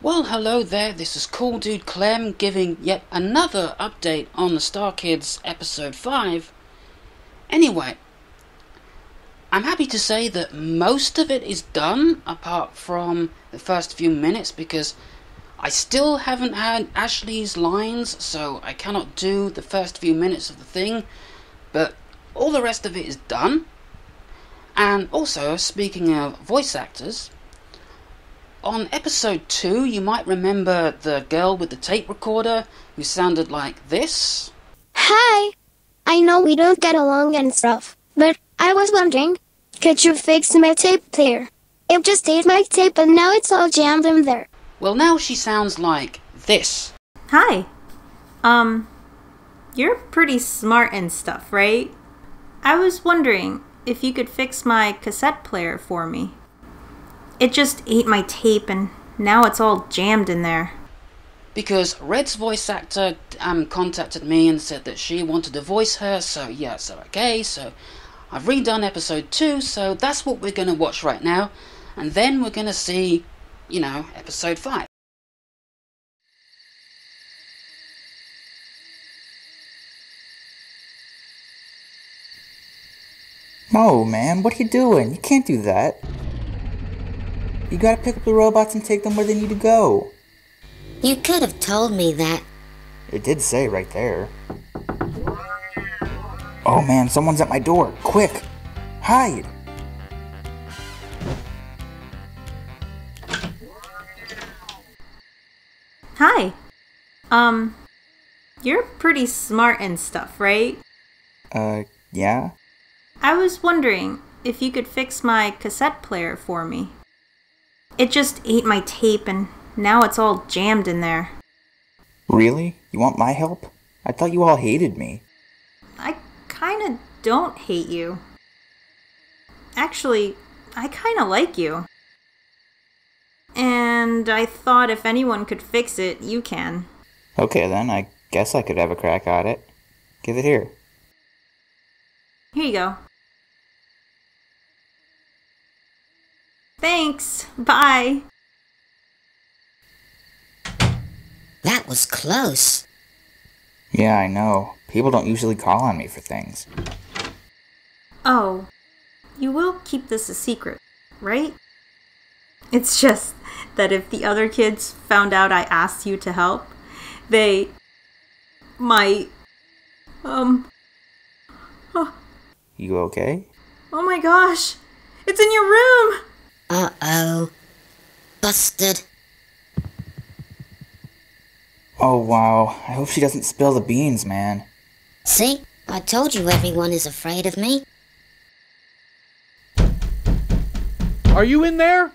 Well, hello there, this is Cool Dude Clem giving yet another update on the StarKidz episode 5. Anyway, I'm happy to say that most of it is done, apart from the first few minutes, because I still haven't had Ashlee's lines, so I cannot do the first few minutes of the thing, but all the rest of it is done. And also, speaking of voice actors, on episode 2, you might remember the girl with the tape recorder who sounded like this. Hi! I know we don't get along and stuff, but I was wondering, could you fix my tape player? It just ate my tape and now it's all jammed in there. Well, now she sounds like this. Hi. Um, you're pretty smart and stuff, right? I was wondering if you could fix my cassette player for me. It just ate my tape and now it's all jammed in there. Because Red's voice actor um, contacted me and said that she wanted to voice her, so yeah, so okay, so I've redone episode 2, so that's what we're going to watch right now, and then we're going to see, you know, episode 5. No, man, what are you doing? You can't do that. You gotta pick up the robots and take them where they need to go. You could have told me that. It did say right there. Oh man, someone's at my door. Quick! Hide! Hi. Um, you're pretty smart and stuff, right? Uh, yeah? I was wondering if you could fix my cassette player for me. It just ate my tape and now it's all jammed in there. Really? You want my help? I thought you all hated me. I kinda don't hate you. Actually, I kinda like you. And I thought if anyone could fix it, you can. Okay then, I guess I could have a crack at it. Give it here. Here you go. Thanks. Bye. That was close. Yeah, I know. People don't usually call on me for things. Oh, you will keep this a secret, right? It's just that if the other kids found out I asked you to help, they might. Um. Oh, You okay? oh my gosh! It's in your room! Uh oh. Busted. Oh wow, I hope she doesn't spill the beans, man. See? I told you everyone is afraid of me. Are you in there?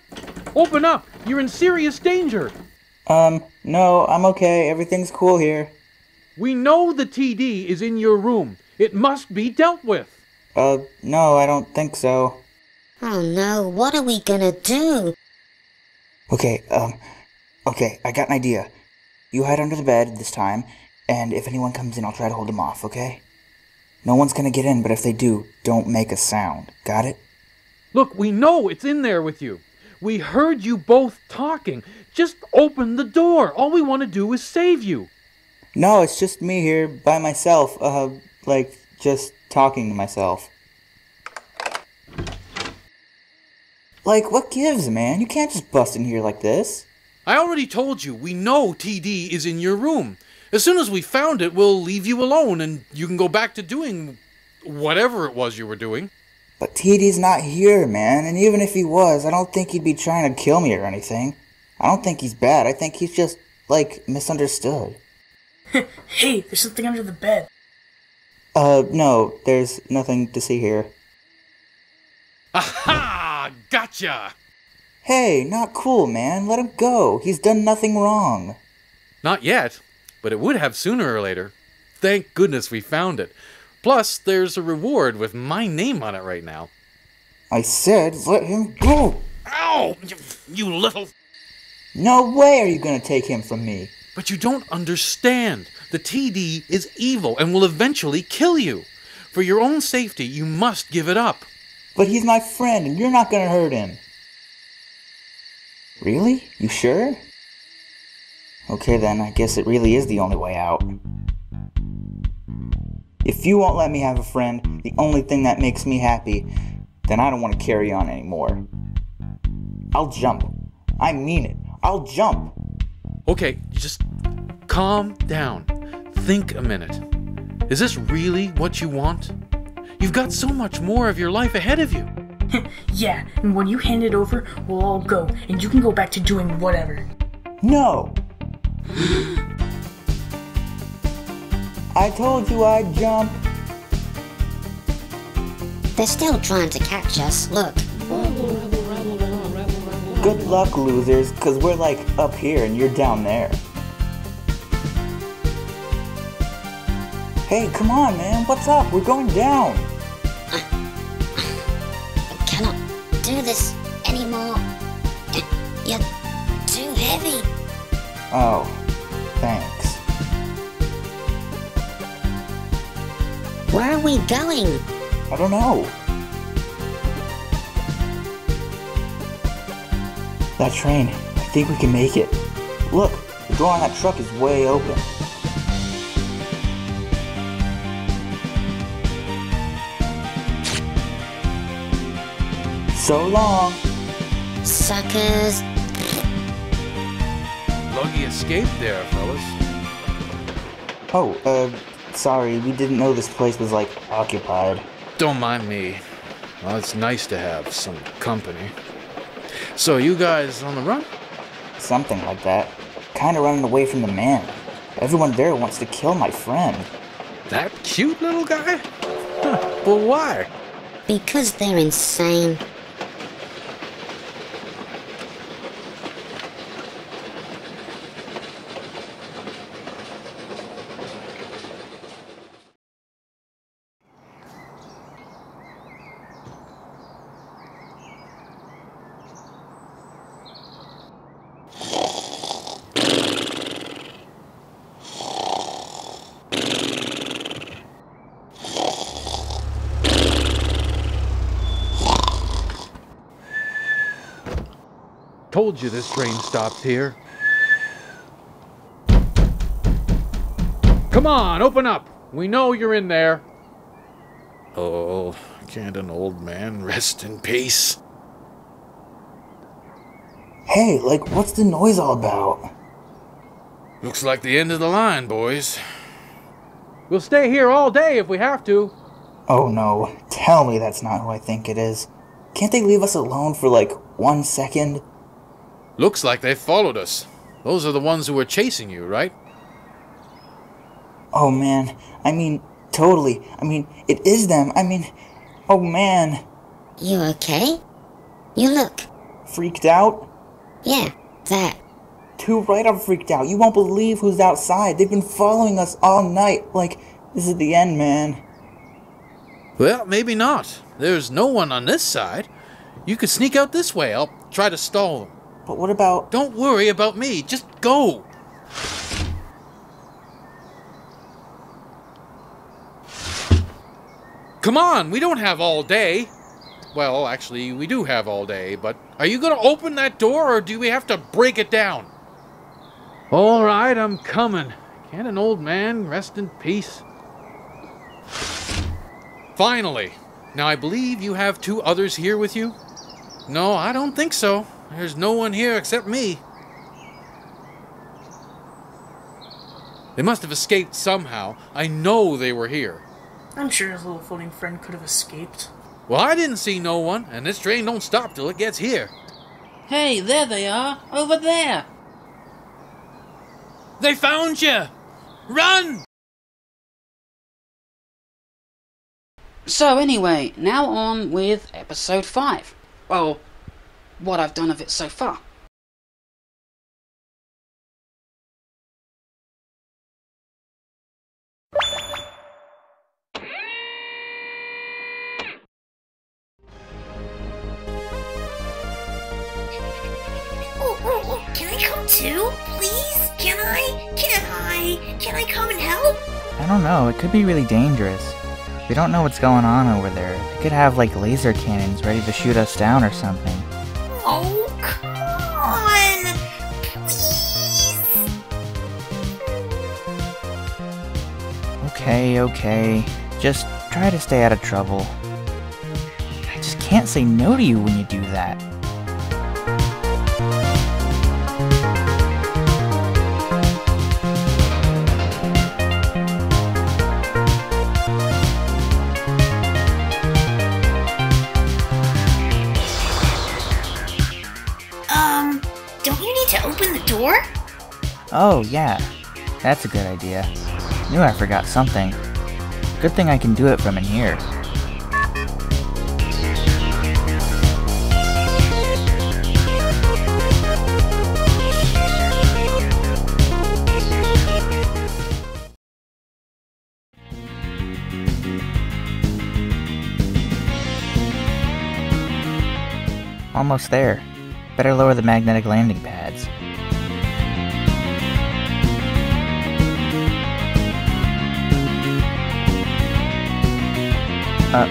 Open up! You're in serious danger! Um, no, I'm okay. Everything's cool here. We know the TD is in your room. It must be dealt with. Uh, no, I don't think so. Oh no, what are we gonna do? Okay, um, okay, I got an idea. You hide under the bed this time, and if anyone comes in, I'll try to hold them off, okay? No one's gonna get in, but if they do, don't make a sound. Got it? Look, we know it's in there with you. We heard you both talking. Just open the door. All we want to do is save you. No, it's just me here by myself, uh, like, just talking to myself. Like, what gives, man? You can't just bust in here like this. I already told you, we know TD is in your room. As soon as we found it, we'll leave you alone and you can go back to doing whatever it was you were doing. But TD's not here, man, and even if he was, I don't think he'd be trying to kill me or anything. I don't think he's bad. I think he's just, like, misunderstood. Hey, there's something under the bed. Uh, no, there's nothing to see here. Aha! Gotcha! Hey, not cool, man. Let him go. He's done nothing wrong. Not yet, but it would have sooner or later. Thank goodness we found it. Plus, there's a reward with my name on it right now. I said let him go. Ow! You, you little. No way are you gonna take him from me. But you don't understand. The TD is evil and will eventually kill you. For your own safety, you must give it up. But he's my friend and you're not gonna hurt him. Really? You sure? Okay then, I guess it really is the only way out. If you won't let me have a friend, the only thing that makes me happy, then I don't want to carry on anymore. I'll jump. I mean it. I'll jump. Okay, just calm down. Think a minute. Is this really what you want? You've got so much more of your life ahead of you. Yeah, and when you hand it over, we'll all go, and you can go back to doing whatever. No. I told you I'd jump. They're still trying to catch us. Look, Good luck, losers, because we're like up here and you're down there. Hey, come on, man. What's up? We're going down. Do this anymore. You're too heavy. Oh, thanks. Where are we going? I don't know. That train, I think we can make it. Look, the door on that truck is way open. So long. Suckers. Lucky escape there, fellas. Oh, uh, sorry, we didn't know this place was like occupied. Don't mind me. Well, it's nice to have some company. So, you guys on the run? Something like that. Kinda running away from the man. Everyone there wants to kill my friend. That cute little guy? Huh, well, why? Because they're insane. Told you this train stopped here. Come on, open up. We know you're in there. Oh, can't an old man rest in peace? Hey, like, what's the noise all about? Looks like the end of the line, boys. We'll stay here all day if we have to. Oh no, tell me that's not who I think it is. Can't they leave us alone for like one second? Looks like they followed us. Those are the ones who were chasing you, right? Oh man, I mean, totally. I mean, it is them. I mean, oh man. You okay? You look. Freaked out? Yeah, that. Too right, I'm freaked out. You won't believe who's outside. They've been following us all night. Like, this is the end, man. Well, maybe not. There's no one on this side. You could sneak out this way. I'll try to stall them. But what about. Don't worry about me. Just go. Come on, we don't have all day. Well, actually, we do have all day, but are you going to open that door or do we have to break it down? All right, I'm coming. Can't an old man rest in peace? Finally. Now, I believe you have two others here with you? No, I don't think so. There's no one here except me. They must have escaped somehow. I know they were here. I'm sure his little floating friend could have escaped. Well, I didn't see no one, and this train don't stop till it gets here. Hey, there they are, over there. They found you! Run! So, anyway, now on with episode 5. Well, what I've done of it so far. Oh, oh, oh, can I come too? Please? Can I? Can I? Can I come and help? I don't know, it could be really dangerous. We don't know what's going on over there. They could have like laser cannons ready to shoot us down or something. Oh, come on! Please! Okay, okay. Just try to stay out of trouble. I just can't say no to you when you do that. Oh, yeah. That's a good idea. Knew I forgot something. Good thing I can do it from in here. Almost there. Better lower the magnetic landing pads. Uh-oh.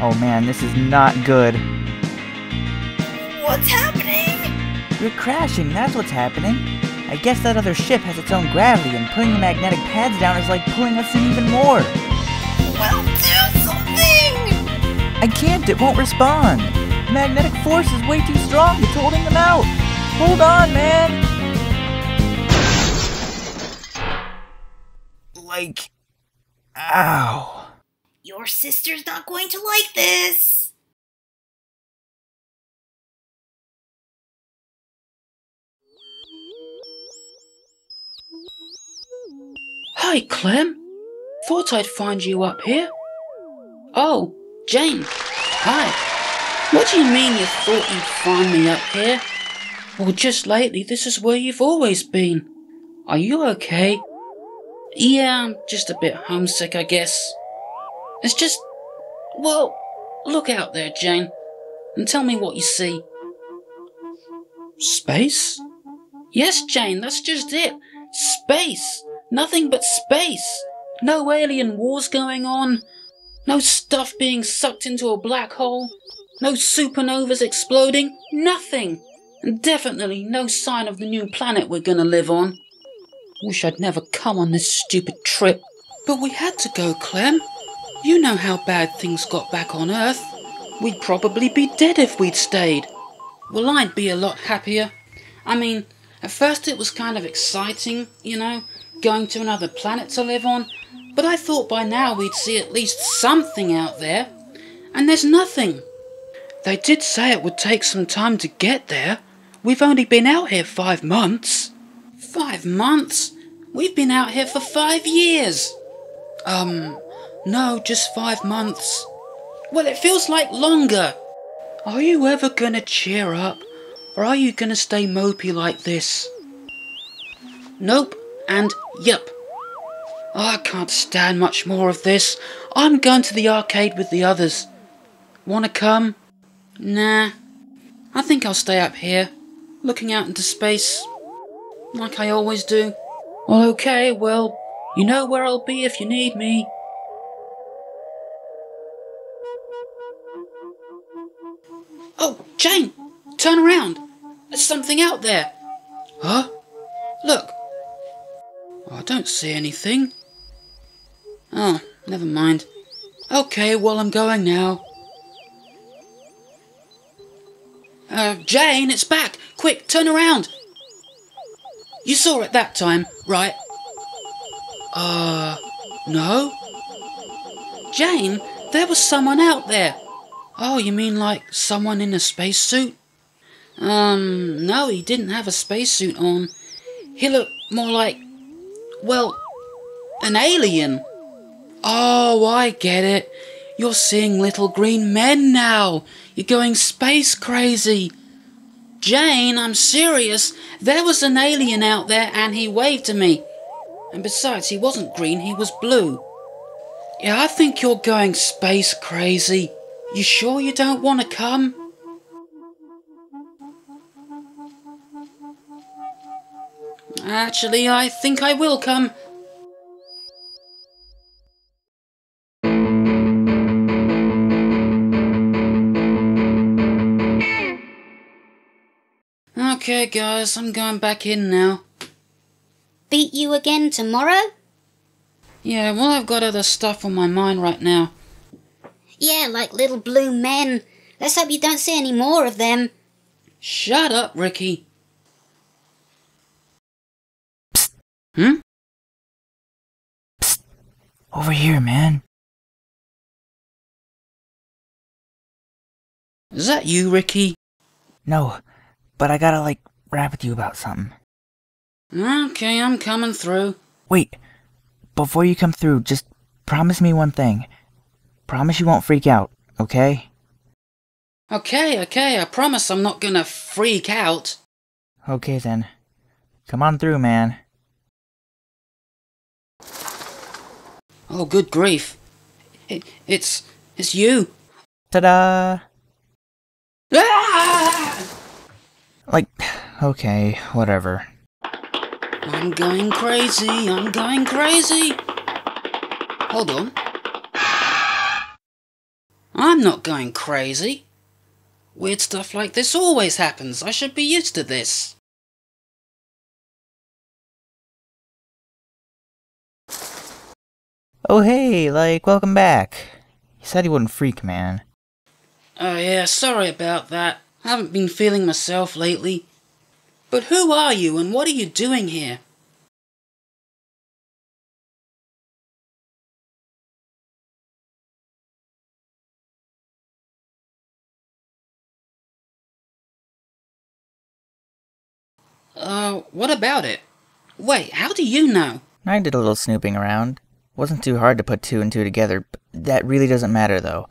Oh man, this is not good. What's happening? You're crashing, that's what's happening. I guess that other ship has its own gravity, and putting the magnetic pads down is like pulling us in even more. Well, do something! I can't, it won't respond. The magnetic force is way too strong, it's holding them out. Hold on, man! Like, ow. Your sister's not going to like this. Hi, Clem. Thought I'd find you up here. Oh, Jane. Hi. What do you mean you thought you'd find me up here? Well, just lately, this is where you've always been. Are you okay? Yeah, I'm just a bit homesick, I guess. It's just. Well, look out there, Jane, and tell me what you see. Space? Yes, Jane, that's just it. Space. Nothing but space. No alien wars going on. No stuff being sucked into a black hole. No supernovas exploding. Nothing. And definitely no sign of the new planet we're gonna live on. Wish I'd never come on this stupid trip. But we had to go, Clem. You know how bad things got back on Earth. We'd probably be dead if we'd stayed. Well, I'd be a lot happier. I mean, at first it was kind of exciting, you know, going to another planet to live on, but I thought by now we'd see at least something out there. And there's nothing. They did say it would take some time to get there. We've only been out here five months. Five months? We've been out here for five years. Um, no, just five months. Well, it feels like longer. Are you ever gonna cheer up? Or are you gonna stay mopey like this? Nope, and yep. I can't stand much more of this. I'm going to the arcade with the others. Wanna come? Nah. I think I'll stay up here, looking out into space. Like I always do. Well, okay, well, you know where I'll be if you need me. Oh, Jane! Turn around! There's something out there! Huh? Look! Oh, I don't see anything. Oh, never mind. Okay, well, I'm going now. Uh, Jane, it's back! Quick, turn around! You saw it that time, right? Uh, no? Jane, there was someone out there. Oh, you mean like someone in a spacesuit? Um, no, he didn't have a spacesuit on. He looked more like, well, an alien. Oh, I get it. You're seeing little green men now. You're going space crazy. Jane, I'm serious. There was an alien out there and he waved to me. And besides, he wasn't green, he was blue. Yeah, I think you're going space crazy. You sure you don't want to come? Actually, I think I will come. Okay, guys, I'm going back in now. beat you again tomorrow? Yeah, well, I've got other stuff on my mind right now. Yeah, like little blue men. Let's hope you don't see any more of them. Shut up, Ricky. Hmm? Over here, man. Is that you, Ricky? No, but I gotta, like, rap with you about something. Okay, I'm coming through. Wait, before you come through, just promise me one thing. Promise you won't freak out, okay? Okay, okay, I promise I'm not gonna freak out. Okay then. Come on through, man. Oh, good grief. It, it's. it's you. Ta-da! Like, okay, whatever. I'm going crazy, I'm going crazy. Hold on. I'm not going crazy. Weird stuff like this always happens. I should be used to this. Oh hey, like, welcome back. He said he wouldn't freak, man. Oh yeah, sorry about that. I haven't been feeling myself lately. But who are you and what are you doing here? Uh, what about it? Wait, how do you know? I did a little snooping around. Wasn't too hard to put two and two together, but that really doesn't matter though.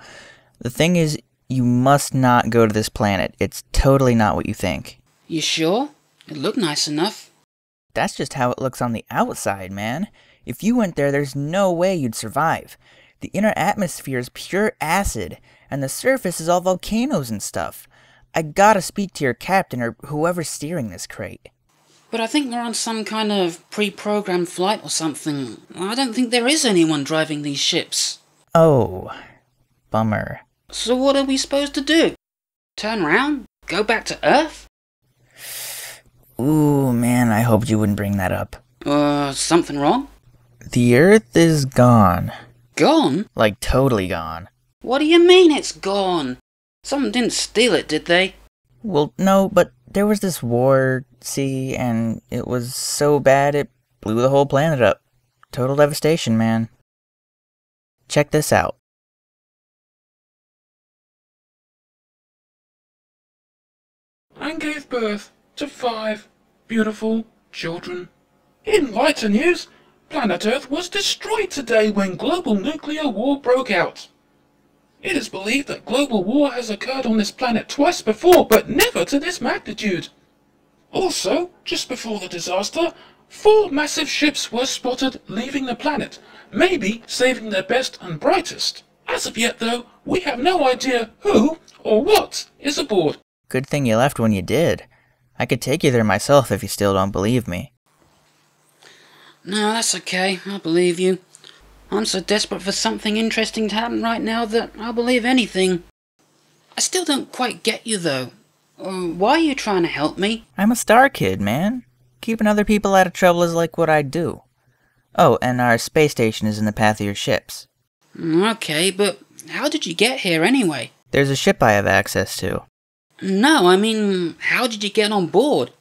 The thing is, you must not go to this planet. It's totally not what you think. You sure? It looked nice enough. That's just how it looks on the outside, man. If you went there, there's no way you'd survive. The inner atmosphere is pure acid, and the surface is all volcanoes and stuff. I gotta speak to your captain or whoever's steering this crate. But I think we're on some kind of pre programmed flight or something. I don't think there is anyone driving these ships. Oh, bummer. So what are we supposed to do? Turn around? Go back to Earth? Ooh, man, I hoped you wouldn't bring that up. Uh, something wrong? The Earth is gone. Gone? Like, totally gone. What do you mean it's gone? Someone didn't steal it, did they? Well, no, but there was this war, see, and it was so bad it blew the whole planet up. Total devastation, man. Check this out. And gave birth to five beautiful children. In lighter news, planet Earth was destroyed today when global nuclear war broke out. It is believed that global war has occurred on this planet twice before, but never to this magnitude. Also, just before the disaster, four massive ships were spotted leaving the planet, maybe saving their best and brightest. As of yet, though, we have no idea who or what is aboard. Good thing you left when you did. I could take you there myself if you still don't believe me. No, that's okay. I believe you. I'm so desperate for something interesting to happen right now that I'll believe anything. I still don't quite get you, though. Uh, why are you trying to help me? I'm a star kid, man. Keeping other people out of trouble is like what I do. Oh, and our space station is in the path of your ships. Okay, but how did you get here anyway? There's a ship I have access to. No, I mean, how did you get on board?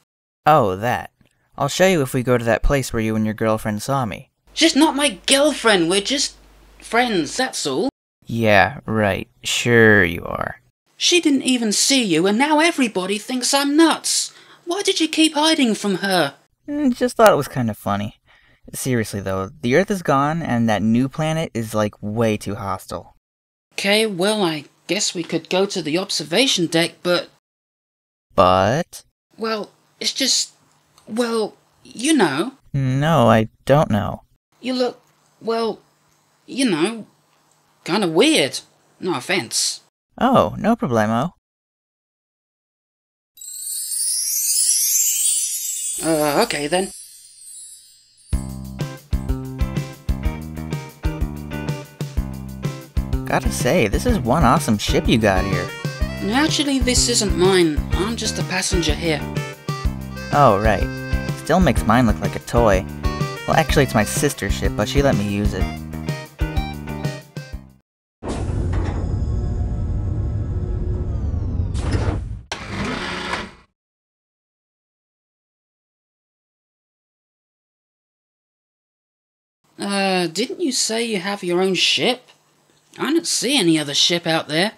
Oh, that. I'll show you if we go to that place where you and your girlfriend saw me. She's not my girlfriend, we're just friends, that's all. Yeah, right. Sure you are. She didn't even see you, and now everybody thinks I'm nuts. Why did you keep hiding from her? Mm, Just thought it was kind of funny. Seriously though, the Earth is gone, and that new planet is like way too hostile. Okay, well, I guess we could go to the observation deck, but, But. well, it's just, well, you know, No, I don't know. you look, well, you know, kind of weird. No offense. Oh, no problemo. Uh, okay then. Gotta say, this is one awesome ship you got here. Actually, this isn't mine. I'm just a passenger here. Oh, right. Still makes mine look like a toy. Well, actually, it's my sister's ship, but she let me use it. Uh, didn't you say you have your own ship? I don't see any other ship out there.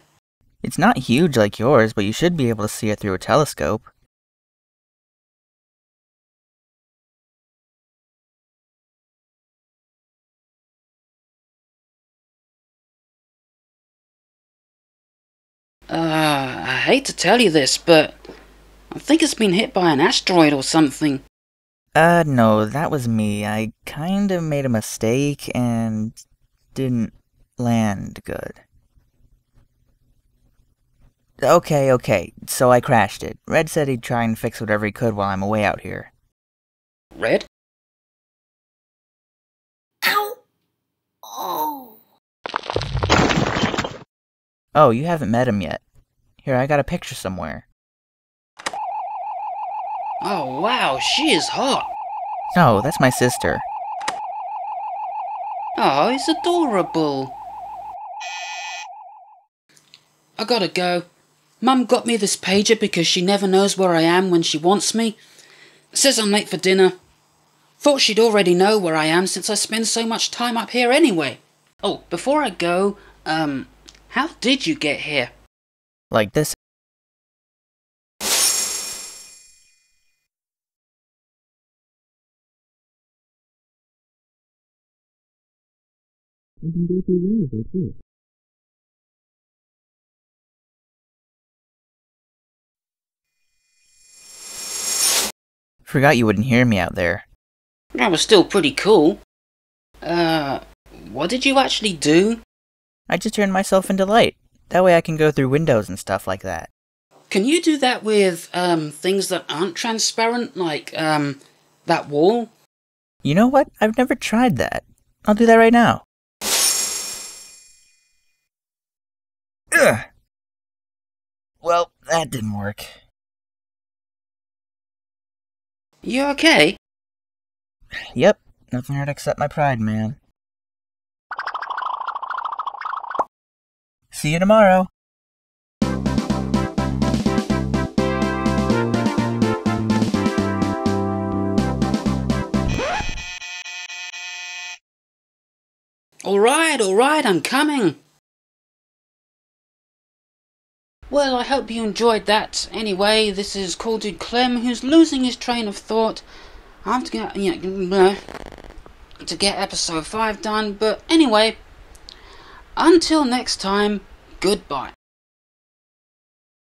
It's not huge like yours, but you should be able to see it through a telescope. Uh, I hate to tell you this, but I think it's been hit by an asteroid or something. Uh, no, that was me. I kind of made a mistake and didn't land good. Okay, okay, so I crashed it. Red said he'd try and fix whatever he could while I'm away out here. Red? Ow! Oh. Oh, you haven't met him yet. Here, I got a picture somewhere. Oh wow, she is hot. No, that's my sister. Oh, he's adorable. I gotta go. Mum got me this pager because she never knows where I am when she wants me. Says I'm late for dinner. Thought she'd already know where I am since I spend so much time up here anyway. Oh, before I go, um, how did you get here? Like this. Forgot you wouldn't hear me out there. That was still pretty cool. Uh, what did you actually do? I just turned myself into light. That way I can go through windows and stuff like that. Can you do that with, um, things that aren't transparent, like, um, that wall? You know what? I've never tried that. I'll do that right now. Ugh. Well, that didn't work. You okay? Yep, nothing hurt except my pride, man. See you tomorrow. Alright, alright, I'm coming. Well, I hope you enjoyed that. Anyway, this is Cool Dude Clem who's losing his train of thought. I have to get, you know, to get episode 5 done, but anyway, until next time, goodbye.